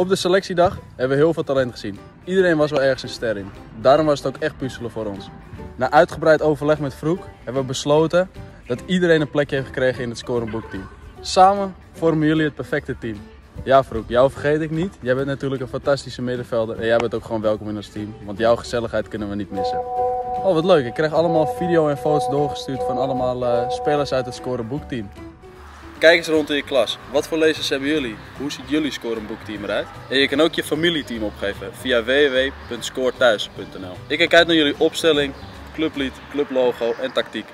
Op de selectiedag hebben we heel veel talent gezien. Iedereen was wel ergens een ster in. Daarom was het ook echt puzzelen voor ons. Na uitgebreid overleg met Vroek hebben we besloten dat iedereen een plekje heeft gekregen in het scorenboekteam. Samen vormen jullie het perfecte team. Ja Vroek, jou vergeet ik niet. Jij bent natuurlijk een fantastische middenvelder en jij bent ook gewoon welkom in ons team. Want jouw gezelligheid kunnen we niet missen. Oh wat leuk, ik krijg allemaal video en foto's doorgestuurd van allemaal eh, spelers uit het scorenboekteam. Kijk eens rond in je klas. Wat voor lezers hebben jullie? Hoe ziet jullie scorenboekteam eruit? En je kan ook je familieteam opgeven via www.scorethuis.nl. Ik kijk uit naar jullie opstelling, clublied, clublogo en tactiek.